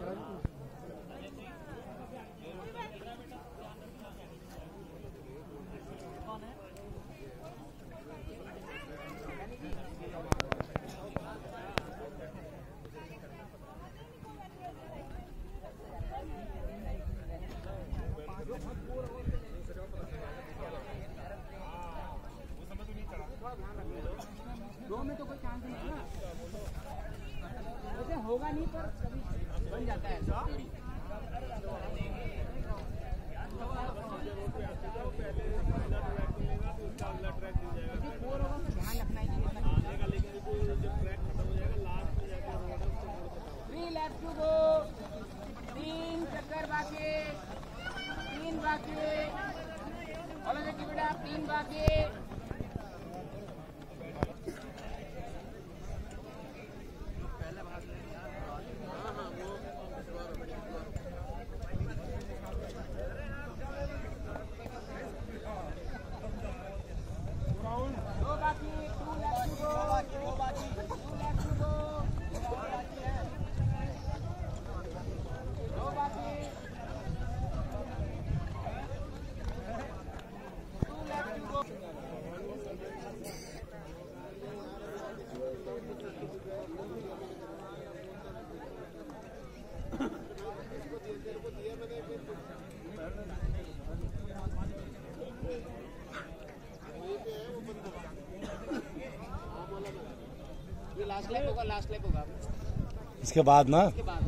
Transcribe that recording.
Gracias. Chance नहीं होगा नहीं पर कभी बन जाता है। तीन चक्कर बाकी तीन बाकी तीन बाकी होगा लास्ट होगा। इसके बाद ना? इसके बाद।